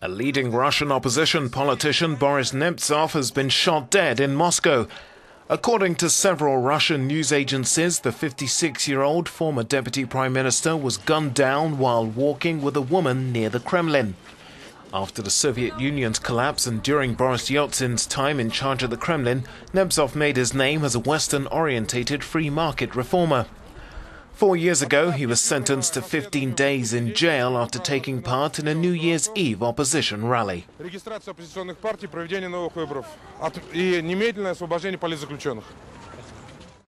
A leading Russian opposition politician, Boris Nemtsov, has been shot dead in Moscow. According to several Russian news agencies, the 56 year old former deputy prime minister was gunned down while walking with a woman near the Kremlin. After the Soviet Union's collapse and during Boris Yeltsin's time in charge of the Kremlin, Nemtsov made his name as a Western orientated free market reformer. Four years ago, he was sentenced to 15 days in jail after taking part in a New Year's Eve opposition rally. Регистрация оппозиционных партий, проведение новых выборов От- и немедленное освобождение политзаключенных.